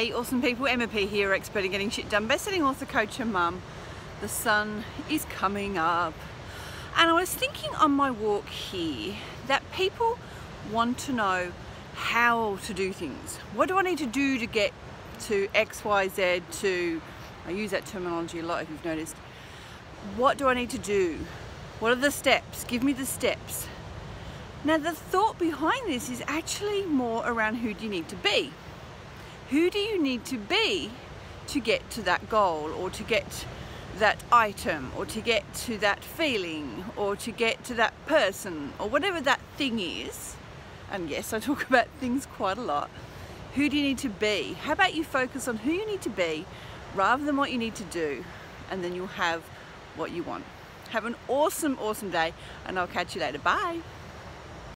Hey awesome people, Emma P here, expert in getting shit done, best-selling author, coach and mum. The sun is coming up. And I was thinking on my walk here that people want to know how to do things. What do I need to do to get to X, Y, Z to, I use that terminology a lot if you've noticed. What do I need to do? What are the steps? Give me the steps. Now the thought behind this is actually more around who do you need to be who do you need to be to get to that goal or to get that item or to get to that feeling or to get to that person or whatever that thing is? And yes I talk about things quite a lot. Who do you need to be? How about you focus on who you need to be rather than what you need to do and then you'll have what you want. Have an awesome awesome day and I'll catch you later. Bye